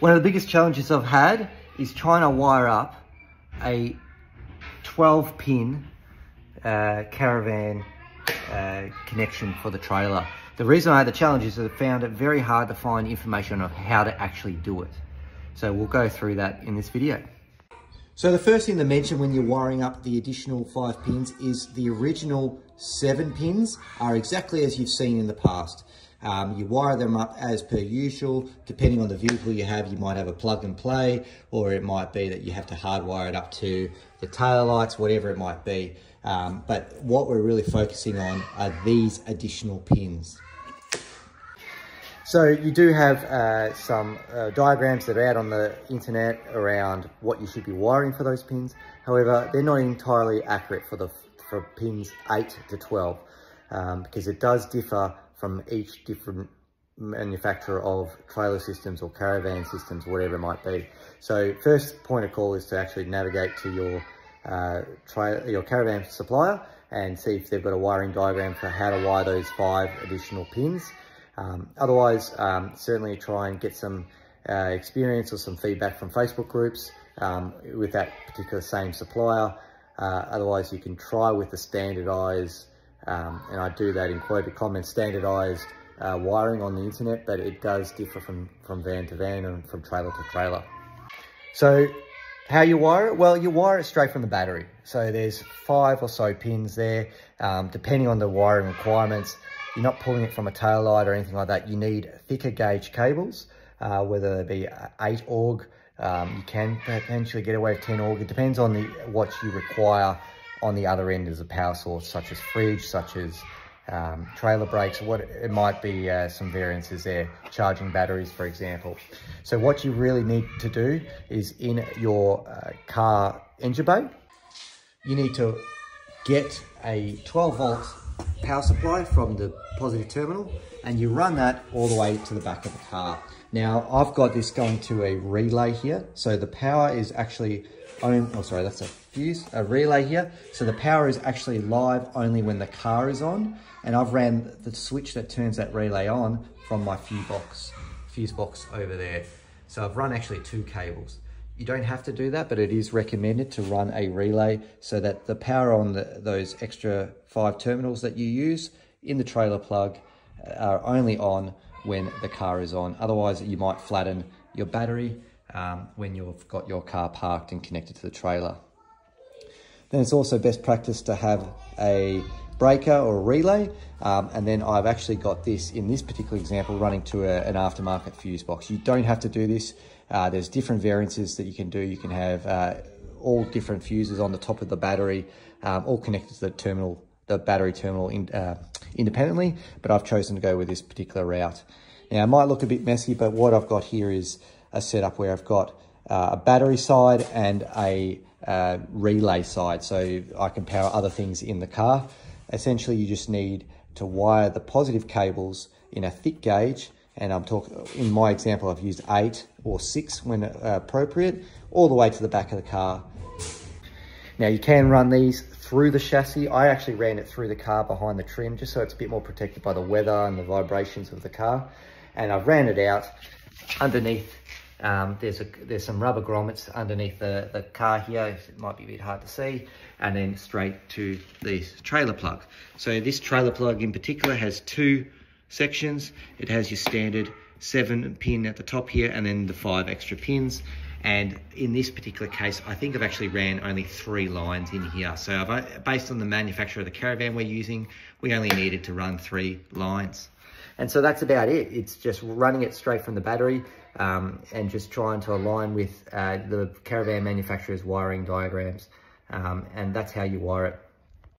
One of the biggest challenges I've had is trying to wire up a 12 pin uh, caravan uh, connection for the trailer. The reason I had the challenge is that I found it very hard to find information on how to actually do it. So we'll go through that in this video. So the first thing to mention when you're wiring up the additional five pins is the original seven pins are exactly as you've seen in the past. Um, you wire them up as per usual. Depending on the vehicle you have, you might have a plug and play, or it might be that you have to hardwire it up to the tail lights, whatever it might be. Um, but what we're really focusing on are these additional pins. So you do have uh, some uh, diagrams that are out on the internet around what you should be wiring for those pins. However, they're not entirely accurate for the for pins 8 to 12 um, because it does differ from each different manufacturer of trailer systems or caravan systems, whatever it might be. So first point of call is to actually navigate to your uh, your caravan supplier and see if they've got a wiring diagram for how to wire those five additional pins. Um, otherwise, um, certainly try and get some uh, experience or some feedback from Facebook groups um, with that particular same supplier. Uh, otherwise, you can try with the standardized, um, and I do that in quoted comments, standardized uh, wiring on the internet, but it does differ from, from van to van and from trailer to trailer. So how you wire it? Well, you wire it straight from the battery. So there's five or so pins there, um, depending on the wiring requirements. You're not pulling it from a tail light or anything like that. You need thicker gauge cables, uh, whether they be 8 org, Um, you can potentially get away with 10 org. It depends on the what you require on the other end is a power source, such as fridge, such as um, trailer brakes, what it might be uh, some variances there, charging batteries, for example. So what you really need to do is in your uh, car engine bay, you need to get a 12 volt power supply from the positive terminal and you run that all the way to the back of the car. Now I've got this going to a relay here. So the power is actually, on, oh sorry, that's a fuse, a relay here. So the power is actually live only when the car is on. And I've ran the switch that turns that relay on from my fuse box, fuse box over there. So I've run actually two cables. You don't have to do that, but it is recommended to run a relay so that the power on the, those extra five terminals that you use in the trailer plug are only on when the car is on. Otherwise, you might flatten your battery um, when you've got your car parked and connected to the trailer. Then it's also best practice to have a breaker or a relay. Um, and then I've actually got this, in this particular example, running to a, an aftermarket fuse box. You don't have to do this. Uh, there's different variances that you can do. You can have uh, all different fuses on the top of the battery, um, all connected to the terminal, the battery terminal in, uh, independently, but I've chosen to go with this particular route. Now, it might look a bit messy, but what I've got here is a setup where I've got uh, a battery side and a uh, relay side, so I can power other things in the car. Essentially, you just need to wire the positive cables in a thick gauge and I'm talking, in my example, I've used eight or six when uh, appropriate, all the way to the back of the car. Now you can run these through the chassis. I actually ran it through the car behind the trim, just so it's a bit more protected by the weather and the vibrations of the car. And I've ran it out underneath, um, there's a there's some rubber grommets underneath the, the car here, it might be a bit hard to see, and then straight to the trailer plug. So this trailer plug in particular has two sections. It has your standard seven pin at the top here and then the five extra pins. And in this particular case, I think I've actually ran only three lines in here. So I've, based on the manufacturer of the caravan we're using, we only needed to run three lines. And so that's about it. It's just running it straight from the battery um, and just trying to align with uh, the caravan manufacturer's wiring diagrams. Um, and that's how you wire it.